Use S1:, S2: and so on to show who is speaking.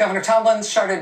S1: Governor Tomlin started